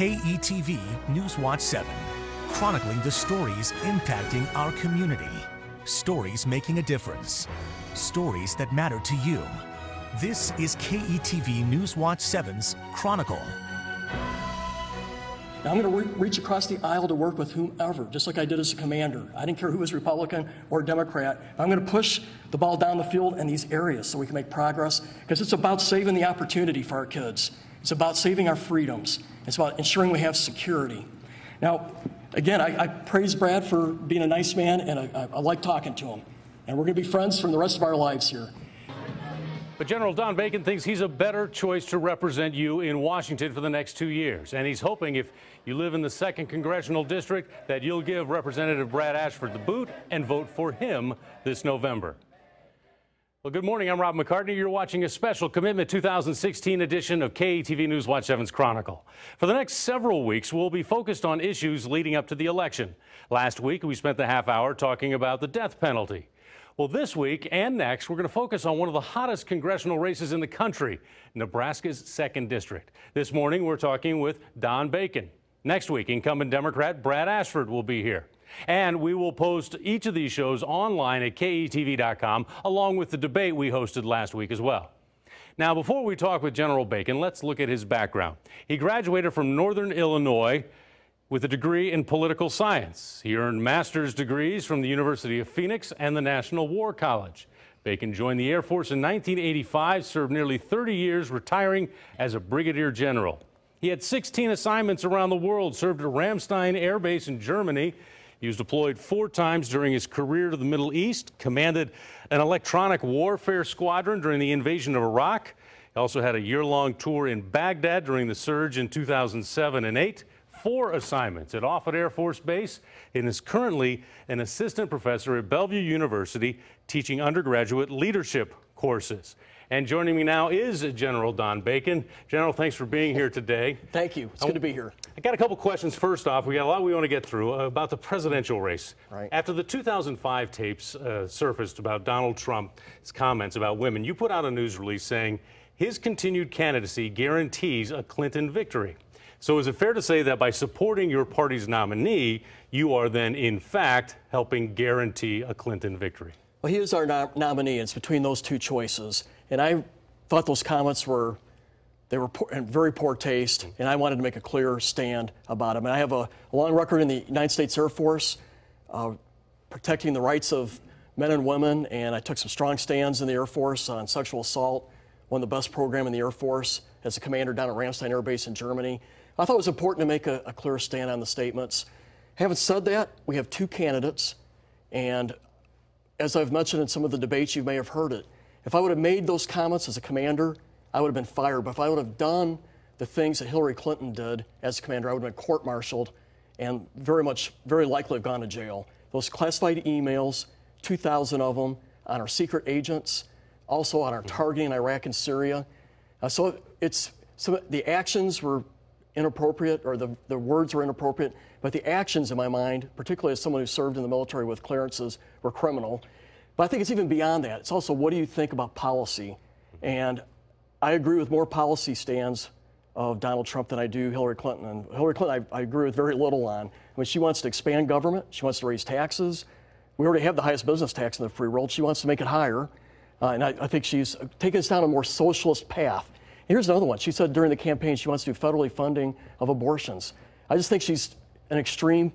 KETV Newswatch 7, chronicling the stories impacting our community. Stories making a difference. Stories that matter to you. This is KETV Newswatch 7's Chronicle. Now, I'm going to re- reach across the aisle to work with whomever, just like I did as a commander. I didn't care who was Republican or Democrat. I'm going to push the ball down the field in these areas so we can make progress because it's about saving the opportunity for our kids. It's about saving our freedoms. It's about ensuring we have security. Now, again, I, I praise Brad for being a nice man, and I, I like talking to him. And we're going to be friends for the rest of our lives here. But General Don Bacon thinks he's a better choice to represent you in Washington for the next two years. And he's hoping if you live in the 2nd Congressional District that you'll give Representative Brad Ashford the boot and vote for him this November. Well, good morning. I'm Rob McCartney. You're watching a special Commitment 2016 edition of KETV News Watch 7's Chronicle. For the next several weeks, we'll be focused on issues leading up to the election. Last week, we spent the half hour talking about the death penalty. Well, this week and next, we're going to focus on one of the hottest congressional races in the country, Nebraska's 2nd District. This morning, we're talking with Don Bacon. Next week, incumbent Democrat Brad Ashford will be here. And we will post each of these shows online at KETV.com, along with the debate we hosted last week as well. Now, before we talk with General Bacon, let's look at his background. He graduated from Northern Illinois with a degree in political science. He earned master's degrees from the University of Phoenix and the National War College. Bacon joined the Air Force in 1985, served nearly 30 years, retiring as a brigadier general. He had 16 assignments around the world, served at Ramstein Air Base in Germany. He was deployed four times during his career to the Middle East, commanded an electronic warfare squadron during the invasion of Iraq. He also had a year long tour in Baghdad during the surge in 2007 and 8 four assignments at Offutt Air Force Base and is currently an assistant professor at Bellevue University teaching undergraduate leadership courses. And joining me now is General Don Bacon. General, thanks for being here today. Thank you. It's good to be here. I got a couple questions. First off, we got a lot we want to get through uh, about the presidential race. Right. After the 2005 tapes uh, surfaced about Donald Trump's comments about women, you put out a news release saying his continued candidacy guarantees a Clinton victory. So is it fair to say that by supporting your party's nominee, you are then, in fact, helping guarantee a Clinton victory? Well, he is our nom- nominee. It's between those two choices. And I thought those comments were they were poor, in very poor taste, and I wanted to make a clear stand about them. And I have a, a long record in the United States Air Force, uh, protecting the rights of men and women, and I took some strong stands in the Air Force on sexual assault, one of the best program in the Air Force as a commander down at Ramstein Air Base in Germany. I thought it was important to make a, a clear stand on the statements. Having said that, we have two candidates, and as I've mentioned in some of the debates, you may have heard it. If I would have made those comments as a commander, I would have been fired. But if I would have done the things that Hillary Clinton did as a commander, I would have been court martialed and very much, very likely have gone to jail. Those classified emails, 2,000 of them on our secret agents, also on our targeting in Iraq and Syria. Uh, so it's so the actions were inappropriate or the, the words were inappropriate, but the actions in my mind, particularly as someone who served in the military with clearances, were criminal. But I think it's even beyond that. It's also what do you think about policy? And I agree with more policy stands of Donald Trump than I do Hillary Clinton. And Hillary Clinton, I, I agree with very little on. I mean, she wants to expand government, she wants to raise taxes. We already have the highest business tax in the free world. She wants to make it higher. Uh, and I, I think she's taken us down a more socialist path. Here's another one. She said during the campaign she wants to do federally funding of abortions. I just think she's an extreme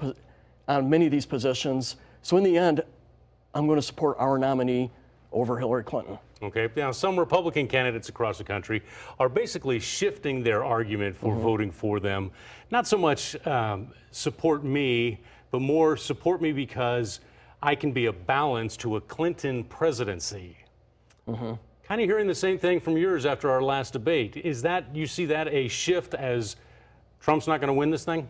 on many of these positions. So in the end, I'm going to support our nominee over Hillary Clinton. Okay. Now, some Republican candidates across the country are basically shifting their argument for mm-hmm. voting for them. Not so much um, support me, but more support me because I can be a balance to a Clinton presidency. Mm-hmm. Kind of hearing the same thing from yours after our last debate. Is that, you see that a shift as Trump's not going to win this thing?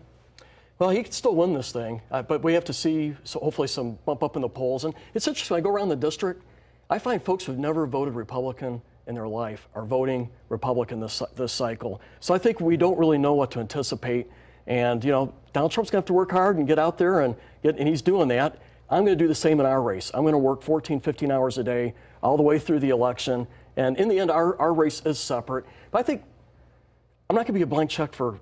Well, he could still win this thing, uh, but we have to see so hopefully some bump up in the polls. And it's interesting, I go around the district, I find folks who've never voted Republican in their life are voting Republican this, this cycle. So I think we don't really know what to anticipate. And, you know, Donald Trump's going to have to work hard and get out there and get, and he's doing that. I'm going to do the same in our race. I'm going to work 14, 15 hours a day all the way through the election. And in the end, our, our race is separate. But I think I'm not going to be a blank check for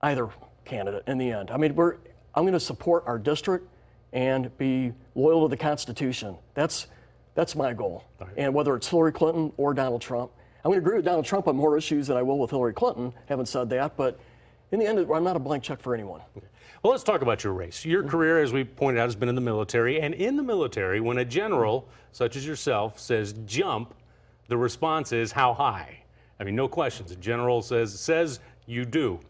either candidate in the end. I mean, we're, I'm going to support our district and be loyal to the Constitution. That's, that's my goal. And whether it's Hillary Clinton or Donald Trump, I'm going to agree with Donald Trump on more issues than I will with Hillary Clinton. Haven't said that, but in the end, I'm not a blank check for anyone. Well, let's talk about your race. Your career, as we pointed out, has been in the military. And in the military, when a general, such as yourself, says jump, the response is how high? I mean, no questions. A general says, says you do.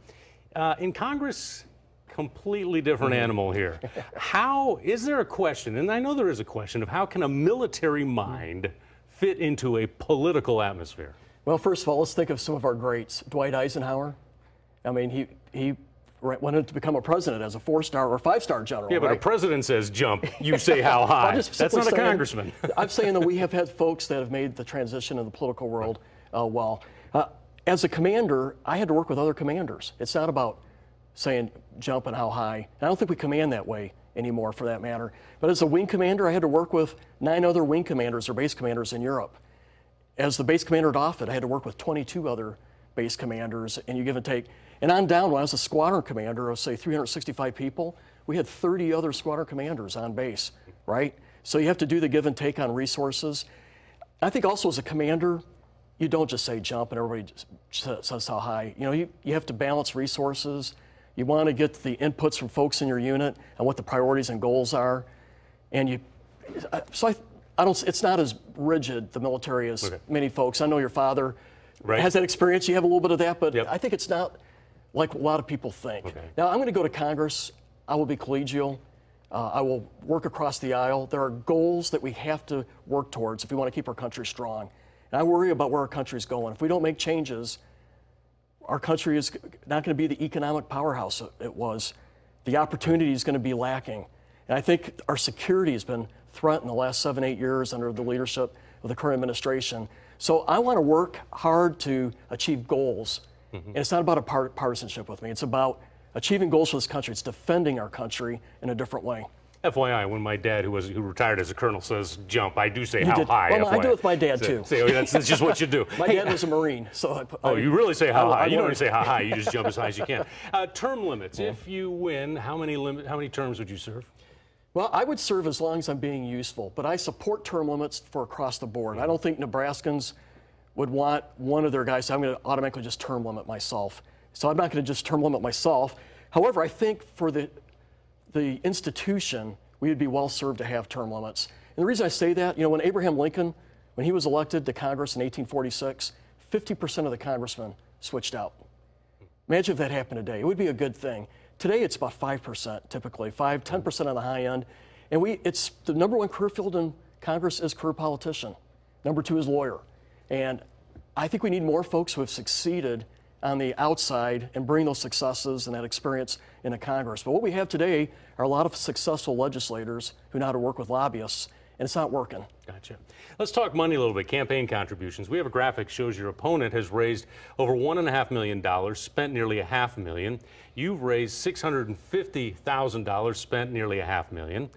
Uh, in Congress, completely different Mm-hmm. animal here. How is there a question, and I know there is a question, of how can a military mind fit into a political atmosphere? Well, first of all, let's think of some of our greats. Dwight Eisenhower. I mean, he, he went on to become a president as a four star or five star general. Yeah, but right? a president says jump, you say how high. Just That's not a congressman. I'm saying that we have had folks that have made the transition in the political world uh, well. Uh, as a commander, I had to work with other commanders. It's not about saying jump and how high. And I don't think we command that way anymore, for that matter. But as a wing commander, I had to work with nine other wing commanders or base commanders in Europe. As the base commander at Offutt, I had to work with 22 other base commanders, and you give and take. And on down, when I was a squadron commander of, say, 365 people, we had 30 other squadron commanders on base, right? So you have to do the give and take on resources. I think also as a commander, you don't just say jump and everybody just says how high. You know, you, you have to balance resources. You want to get the inputs from folks in your unit and what the priorities and goals are. And you, so I, I don't, it's not as rigid, the military, as Okay. many folks. I know your father Right. has that experience. You have a little bit of that, but Yep. I think it's not like a lot of people think. Okay. Now, I'm going to go to Congress. I will be collegial. Uh, I will work across the aisle. There are goals that we have to work towards if we want to keep our country strong. And I worry about where our country's going. If we don't make changes, our country is not going to be the economic powerhouse it was. The opportunity is going to be lacking. And I think our security has been threatened the last seven, eight years under the leadership of the current administration. So I want to work hard to achieve goals. And it's not about a part- partisanship with me. It's about achieving goals for this country. It's defending our country in a different way. FYI, when my dad, who was who retired as a colonel, says jump, I do say how did- high. well, I FYI. do with my dad, So- too. Oh, that's, that's just what you do. My dad was a Marine, so I, Oh, you really say how I- I high? You don't even say how high. You just jump as high as you can. Uh, term limits. If you win, how many limit? How many terms would you serve? Well, I would serve as long as I'm being useful, but I support term limits for across the board. I don't think Nebraskans would want one of their guys. so I'm going to automatically just term limit myself. So I'm not going to just term limit myself. However, I think for the the institution, we would be well served to have term limits. And the reason I say that, you know, when Abraham Lincoln, when he was elected to Congress in 1846, 50% of the congressmen switched out. Imagine if that happened today. It would be a good thing. Today, it's about 5% typically, 5, 10% on the high end. And we, it's the number one career field in Congress is career politician. Number two is lawyer. And I think we need more folks who have succeeded on the outside and bring those successes and that experience into Congress. But what we have today are a lot of successful legislators who know how to work with lobbyists, and it's not working. Gotcha. Let's talk money a little bit. Campaign contributions. We have a graphic shows your opponent has raised over one and a half million dollars, spent nearly a half million. You've raised six hundred and fifty thousand dollars, spent nearly a half million.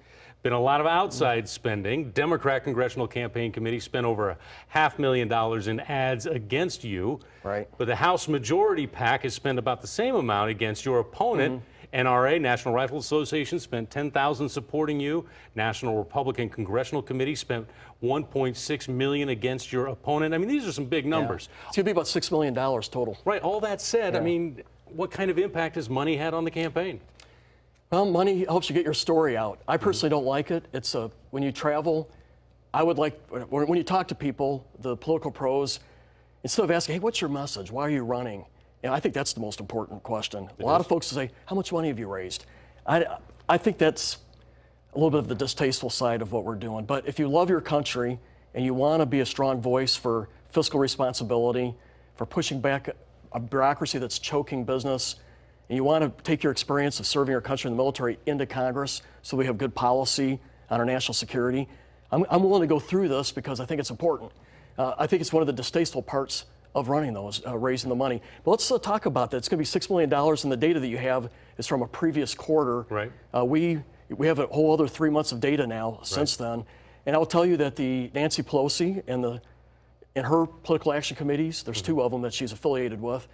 Been a lot of outside spending. Democrat Congressional Campaign Committee spent over a half million dollars in ads against you. Right. But the House Majority PAC has spent about the same amount against your opponent. Mm-hmm. NRA, National Rifle Association, spent 10,000 supporting you. National Republican Congressional Committee spent 1.6 million against your opponent. I mean, these are some big numbers. It's going to be about $6 million total. Right. All that said, I mean, what kind of impact has money had on the campaign? Well, money helps you get your story out. I personally don't like it. It's a when you travel, I would like when when you talk to people, the political pros, instead of asking, "Hey, what's your message? Why are you running?" And I think that's the most important question. a lot of folks say, "How much money have you raised?" I I think that's a little bit of the distasteful side of what we're doing. But if you love your country and you want to be a strong voice for fiscal responsibility, for pushing back a bureaucracy that's choking business, and you want to take your experience of serving your country in the military into Congress so we have good policy on our national security, I'm, I'm willing to go through this because I think it's important. Uh, I think it's one of the distasteful parts of running those, uh, raising the money. But let's uh, talk about that. It's going to be $6 million, and the data that you have is from a previous quarter. Right. Uh, we, we have a whole other three months of data now since then. And I'll tell you that the Nancy Pelosi and the in her political action committees, there's two of them that she's affiliated with,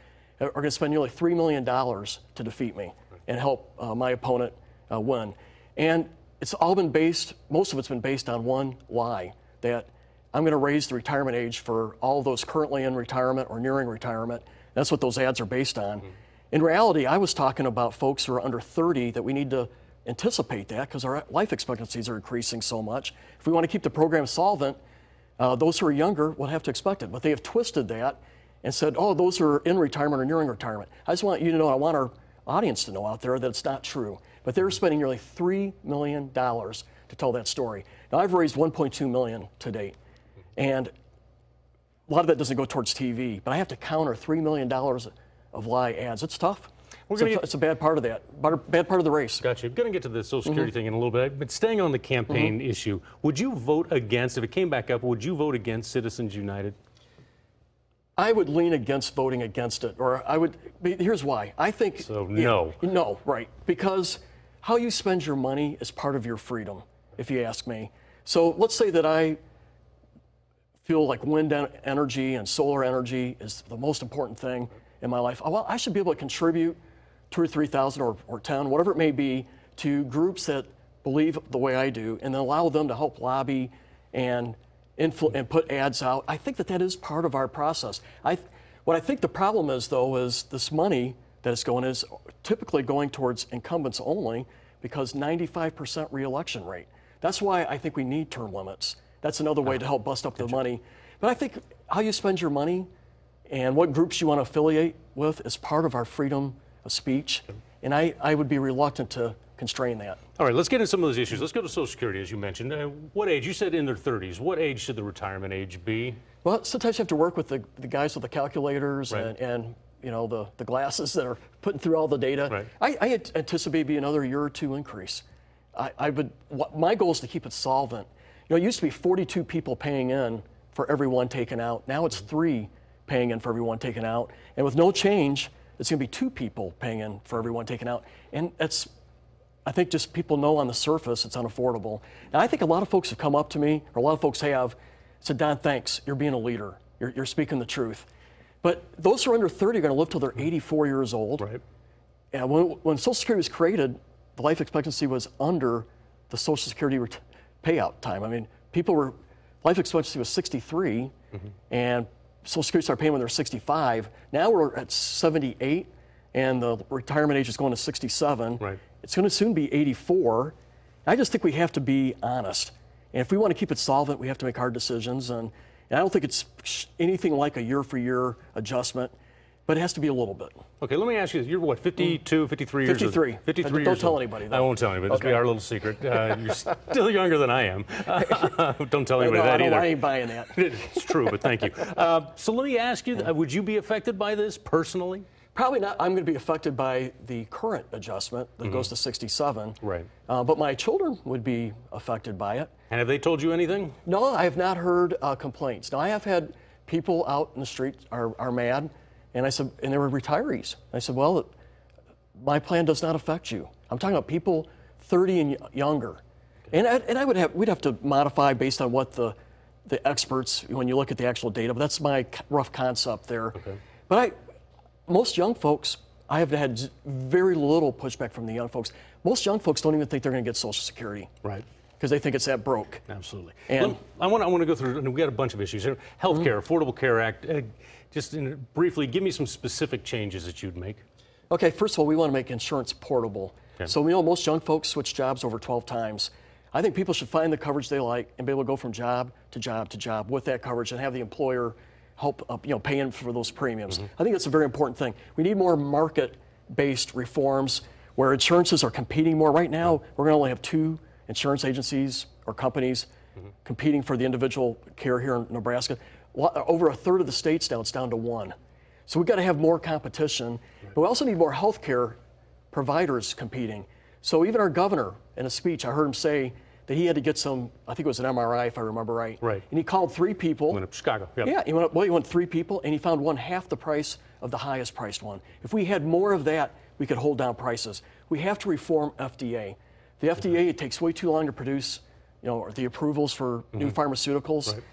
are going to spend nearly $3 million to defeat me and help uh, my opponent uh, win. And it's all been based, most of it's been based on one lie that I'm going to raise the retirement age for all those currently in retirement or nearing retirement. That's what those ads are based on. Mm-hmm. In reality, I was talking about folks who are under 30 that we need to anticipate that because our life expectancies are increasing so much. If we want to keep the program solvent, uh, those who are younger will have to expect it. But they have twisted that and said, oh, those are in retirement or nearing retirement. I just want you to know, I want our audience to know out there that it's not true. But they're spending nearly $3 million to tell that story. Now, I've raised 1.2 million to date. And a lot of that doesn't go towards TV, but I have to counter $3 million of lie ads. It's tough. We're it's, a, get, it's a bad part of that, bad part of the race. Gotcha. I'm going to get to the Social Security mm-hmm. thing in a little bit, but staying on the campaign mm-hmm. issue, would you vote against, if it came back up, would you vote against Citizens United? I would lean against voting against it, or I would. Here's why. I think. So no. No, right? Because how you spend your money is part of your freedom, if you ask me. So let's say that I feel like wind energy and solar energy is the most important thing in my life. Well, I should be able to contribute two or three thousand or, or ten, whatever it may be, to groups that believe the way I do, and then allow them to help lobby and influ- and put ads out. I think that that is part of our process. I, what I think the problem is, though, is this money that is going is typically going towards incumbents only because 95% reelection rate. That's why I think we need term limits. That's another way to ah, help bust up the money. But I think how you spend your money and what groups you want to affiliate with is part of our freedom of speech. And I, I would be reluctant to constrain that. All right, let's get into some of those issues. Let's go to Social Security, as you mentioned. Uh, what age? You said in their 30s. What age should the retirement age be? Well, sometimes you have to work with the, the guys with the calculators right. and, and you know the, the glasses that are putting through all the data. Right. I, I anticipate be another year or two increase. I, I would. What, my goal is to keep it solvent. You know, it used to be 42 people paying in for every one taken out. Now it's three paying in for every one taken out, and with no change, it's going to be two people paying in for every one taken out. And that's I think just people know on the surface it's unaffordable. Now, I think a lot of folks have come up to me, or a lot of folks have, said, Don, thanks. You're being a leader. You're, you're speaking the truth. But those who are under 30 are going to live till they're 84 years old. Right. And when, when Social Security was created, the life expectancy was under the Social Security ret- payout time. I mean, people were, life expectancy was 63, mm-hmm. and Social Security started paying when they're 65. Now we're at 78, and the retirement age is going to 67. Right. It's going to soon be 84. I just think we have to be honest. And if we want to keep it solvent, we have to make hard decisions. And, and I don't think it's anything like a year for year adjustment, but it has to be a little bit. Okay, let me ask you you're what, 52, 53 years 53. Old? 53 don't years Don't tell old. anybody, though. I won't tell anybody. This will be our little secret. Uh, you're still younger than I am. don't tell anybody no, that I either. I ain't buying that. it's true, but thank you. Uh, so let me ask you, would you be affected by this personally? Probably not. I'm going to be affected by the current adjustment that mm-hmm. goes to 67. Right. Uh, but my children would be affected by it. And have they told you anything? No, I have not heard uh, complaints. Now, I have had people out in the street are, are mad, and I said, and they were retirees. I said, well, my plan does not affect you. I'm talking about people 30 and younger. Okay. And, I, and I would have, we'd have to modify based on what the, the experts, when you look at the actual data, but that's my rough concept there. Okay. But I, most young folks, I have had very little pushback from the young folks. Most young folks don't even think they're going to get Social Security. Right. Because they think it's that broke. Absolutely. And I want, I want to go through, and we got a bunch of issues here. Healthcare, mm-hmm. Affordable Care Act. Uh, just in, briefly, give me some specific changes that you'd make. Okay, first of all, we want to make insurance portable. Okay. So we know most young folks switch jobs over 12 times. I think people should find the coverage they like and be able to go from job to job to job with that coverage and have the employer help uh, you know paying for those premiums. Mm-hmm. I think that's a very important thing. We need more market-based reforms where insurances are competing more. Right now, we're going to only have two insurance agencies or companies mm-hmm. competing for the individual care here in Nebraska. Over a third of the states now, it's down to one. So we've got to have more competition, right. but we also need more health care providers competing. So even our governor, in a speech, I heard him say that he had to get some, I think it was an MRI if I remember right. Right. And he called three people. Went up to Chicago. Yep. Yeah, he went up, well, he went three people and he found one half the price of the highest priced one. If we had more of that, we could hold down prices. We have to reform FDA. The FDA, mm-hmm. it takes way too long to produce, you know, the approvals for mm-hmm. new pharmaceuticals. Right.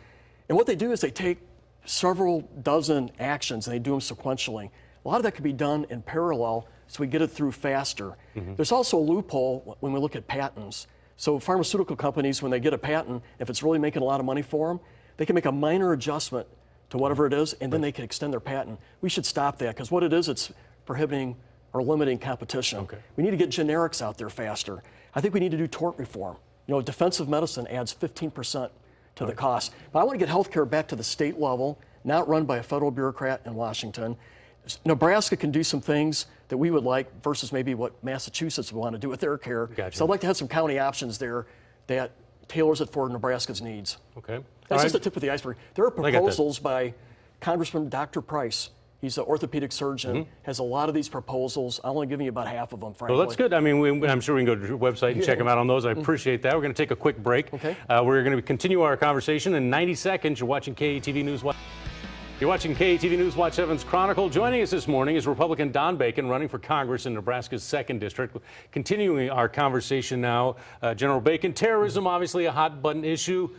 And what they do is they take several dozen actions and they do them sequentially. A lot of that could be done in parallel so we get it through faster. There's also a loophole when we look at patents. So pharmaceutical companies, when they get a patent, if it's really making a lot of money for them, they can make a minor adjustment to whatever it is, and then they can extend their patent. We should stop that because what it is, it's prohibiting or limiting competition. Okay. We need to get generics out there faster. I think we need to do tort reform. You know, defensive medicine adds 15% to the cost. But I want to get healthcare back to the state level, not run by a federal bureaucrat in Washington. Nebraska can do some things that we would like versus maybe what Massachusetts would want to do with their care. Gotcha. So I'd like to have some county options there that tailors it for Nebraska's needs. Okay. All That's just the tip of the iceberg. There are I got that. proposals by Congressman Dr. Price. He's an orthopedic surgeon, has a lot of these proposals. I'm only giving you about half of them, frankly. Mm-hmm. Well, that's good. I mean, we, I'm sure we can go to your website and check them out on those. I appreciate that. We're going to take a quick break. Okay. Uh, we're going to continue our conversation in 90 seconds. You're watching KETV News Watch. You're watching KETV News Watch 7's Chronicle. Joining us this morning is Republican Don Bacon, running for Congress in Nebraska's 2nd District. Continuing our conversation now, uh, General Bacon, terrorism, obviously a hot button issue.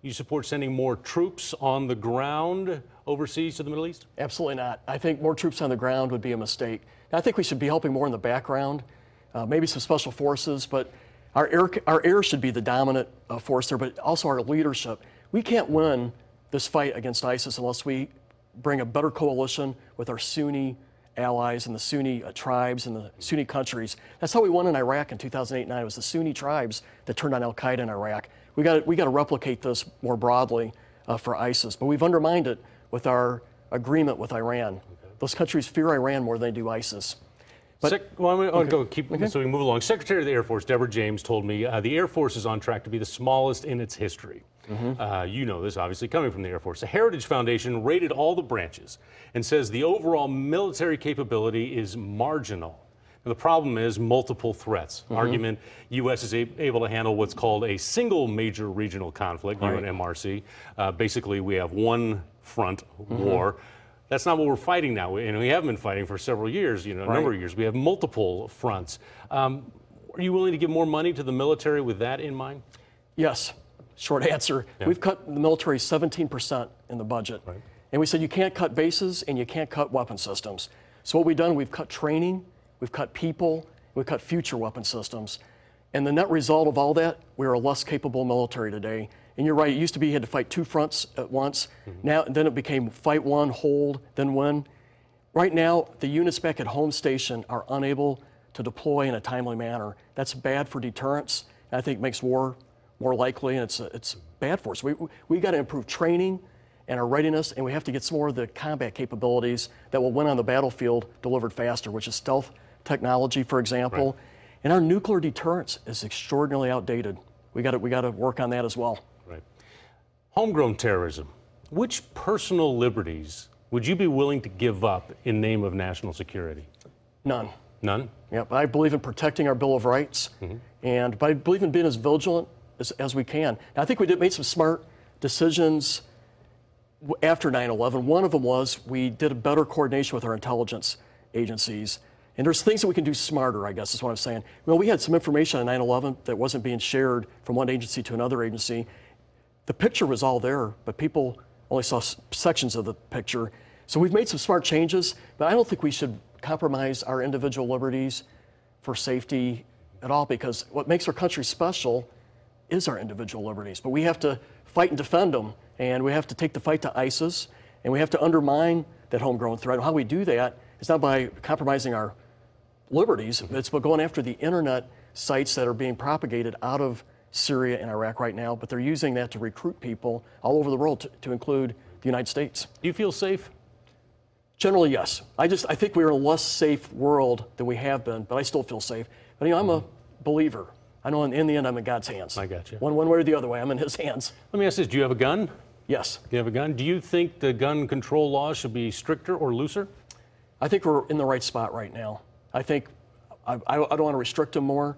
You support sending more troops on the ground overseas to the Middle East? Absolutely not. I think more troops on the ground would be a mistake. I think we should be helping more in the background, uh, maybe some special forces, but our air, our air should be the dominant uh, force there, but also our leadership. We can't win this fight against ISIS unless we bring a better coalition with our Sunni allies and the Sunni uh, tribes and the Sunni countries. That's how we won in Iraq in 2008 9. It was the Sunni tribes that turned on Al Qaeda in Iraq. We got we got to replicate this more broadly uh, for ISIS, but we've undermined it with our agreement with Iran. Those countries fear Iran more than they do ISIS. Sec- well, I'm going to go keep so we move along. Secretary of the Air Force Deborah James told me uh, the Air Force is on track to be the smallest in its history. Uh, you know this, obviously, coming from the Air Force. The Heritage Foundation rated all the branches and says the overall military capability is marginal. Now, the problem is multiple threats. Argument: U.S. is a- able to handle what's called a single major regional conflict. You and MRC. Uh, basically, we have one front war. That's not what we're fighting now, and we have been fighting for several years. You know, a number of years. We have multiple fronts. Um, are you willing to give more money to the military with that in mind? Yes, short answer. We've cut the military 17% in the budget. And we said you can't cut bases and you can't cut weapon systems. So what we've done, we've cut training, we've cut people, we've cut future weapon systems. And the net result of all that, we're a less capable military today. And you're right, it used to be you had to fight two fronts at once. Mm-hmm. Now, then it became fight one, hold, then win. Right now, the units back at home station are unable to deploy in a timely manner. That's bad for deterrence. and I think makes war more likely, and it's, it's bad for us. We, we got to improve training and our readiness, and we have to get some more of the combat capabilities that will win on the battlefield delivered faster, which is stealth technology, for example. And our nuclear deterrence is extraordinarily outdated. We got to, we got to work on that as well. Right. Homegrown terrorism. Which personal liberties would you be willing to give up in name of national security? None. None. Yep, I believe in protecting our Bill of Rights, mm-hmm. and but I believe in being as vigilant as, as we can. Now, I think we did made some smart decisions after 9/11. One of them was we did a better coordination with our intelligence agencies, and there's things that we can do smarter. I guess is what I'm saying. Well, we had some information on 9/11 that wasn't being shared from one agency to another agency. The picture was all there, but people only saw sections of the picture. So we've made some smart changes, but I don't think we should compromise our individual liberties for safety at all because what makes our country special is our individual liberties. But we have to fight and defend them, and we have to take the fight to ISIS, and we have to undermine that homegrown threat. And How we do that is not by compromising our liberties, mm-hmm. it's by going after the internet sites that are being propagated out of Syria and Iraq right now, but they're using that to recruit people all over the world, to, to include the United States. Do you feel safe? Generally, yes. I just I think we're in a less safe world than we have been, but I still feel safe. But you know, I'm a mm-hmm. believer. I know in, in the end I'm in God's hands. I got you. One one way or the other way, I'm in His hands. Let me ask this: Do you have a gun? Yes. Do you have a gun? Do you think the gun control laws should be stricter or looser? I think we're in the right spot right now. I think I, I, I don't want to restrict them more,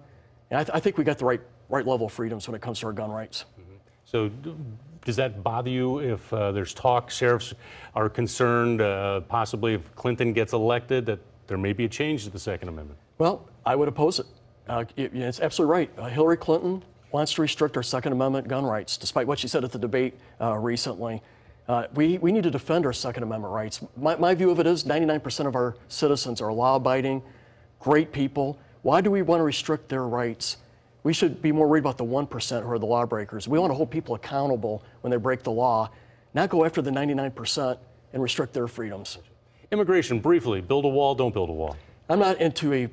and I, th- I think we got the right right level of freedoms when it comes to our gun rights. So, d- does that bother you if uh, there's talk? Sheriffs are concerned, uh, possibly if Clinton gets elected, that there may be a change to the Second Amendment. Well, I would oppose it. Uh, it- it's absolutely right. Uh, Hillary Clinton wants to restrict our Second Amendment gun rights, despite what she said at the debate uh, recently. Uh, we, we need to defend our Second Amendment rights. My, my view of it is 99% of our citizens are law abiding, great people. Why do we want to restrict their rights? We should be more worried about the 1% who are the lawbreakers. We want to hold people accountable when they break the law, not go after the 99% and restrict their freedoms. Immigration, briefly, build a wall, don't build a wall. I'm not into a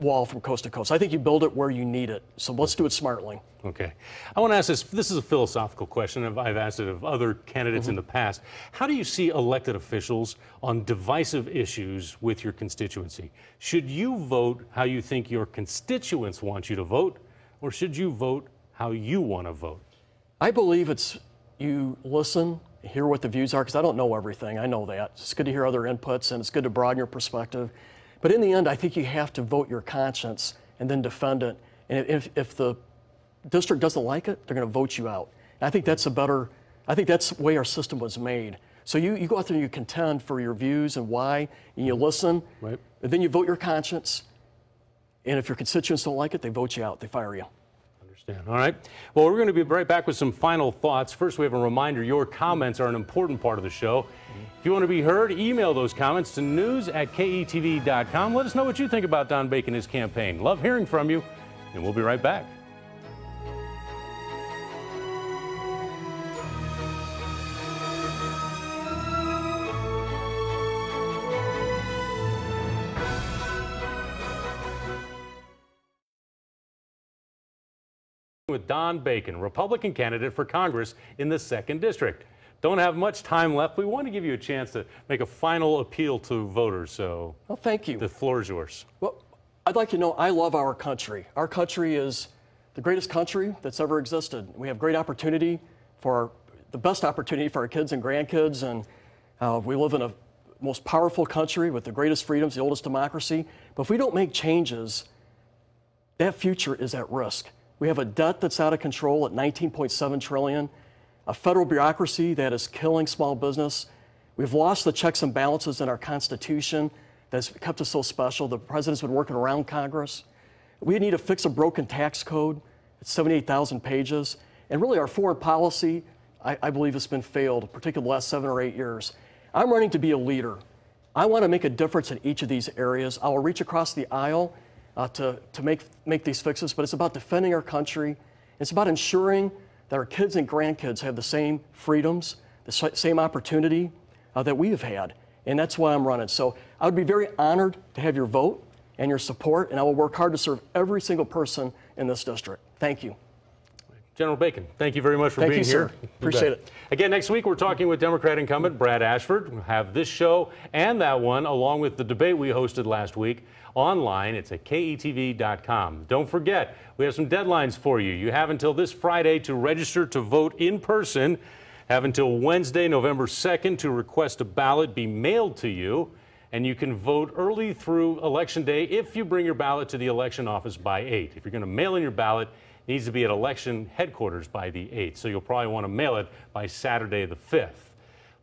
wall from coast to coast. I think you build it where you need it. So let's do it smartly. Okay. I want to ask this. This is a philosophical question. I've asked it of other candidates mm-hmm. in the past. How do you see elected officials on divisive issues with your constituency? Should you vote how you think your constituents want you to vote, or should you vote how you want to vote? I believe it's you listen, hear what the views are, because I don't know everything. I know that. It's good to hear other inputs, and it's good to broaden your perspective. But in the end, I think you have to vote your conscience and then defend it. And if, if the district doesn't like it, they're going to vote you out. And I think that's a better, I think that's the way our system was made. So you, you go out there and you contend for your views and why, and you listen, right. and then you vote your conscience. And if your constituents don't like it, they vote you out, they fire you. Understand. All right. Well, we're going to be right back with some final thoughts. First, we have a reminder your comments are an important part of the show. If you want to be heard, email those comments to news at ketv.com. Let us know what you think about Don Bacon and his campaign. Love hearing from you, and we'll be right back. With Don Bacon, Republican candidate for Congress in the 2nd District. Don't have much time left. We want to give you a chance to make a final appeal to voters. So, well, thank you. The floor is yours. Well, I'd like you to know I love our country. Our country is the greatest country that's ever existed. We have great opportunity for our, the best opportunity for our kids and grandkids, and uh, we live in a most powerful country with the greatest freedoms, the oldest democracy. But if we don't make changes, that future is at risk. We have a debt that's out of control at 19.7 trillion, a federal bureaucracy that is killing small business. We've lost the checks and balances in our Constitution that's kept us so special. The president's been working around Congress. We need to fix a broken tax code. It's 78,000 pages. And really, our foreign policy, I, I believe, has been failed, particularly the last seven or eight years. I'm running to be a leader. I want to make a difference in each of these areas. I will reach across the aisle uh, to, to make, make these fixes, but it's about defending our country. It's about ensuring that our kids and grandkids have the same freedoms, the same opportunity uh, that we have had. And that's why I'm running. So I would be very honored to have your vote and your support, and I will work hard to serve every single person in this district. Thank you. General Bacon, thank you very much for thank being you, here. Sir. Appreciate it. Again, next week we're talking with Democrat incumbent Brad Ashford. We'll have this show and that one, along with the debate we hosted last week, online. It's at ketv.com. Don't forget, we have some deadlines for you. You have until this Friday to register to vote in person. Have until Wednesday, November 2nd, to request a ballot be mailed to you. And you can vote early through Election Day if you bring your ballot to the election office by 8. If you're going to mail in your ballot, needs to be at election headquarters by the 8th, so you'll probably want to mail it by Saturday the 5th.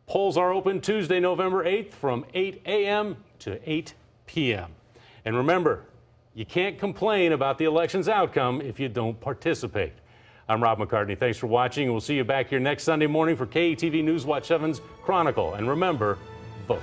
Polls are open Tuesday, November 8th from 8 a.m. to 8 p.m. And remember, you can't complain about the election's outcome if you don't participate. I'm Rob McCartney. Thanks for watching. We'll see you back here next Sunday morning for KETV News Watch 7's Chronicle. And remember, vote.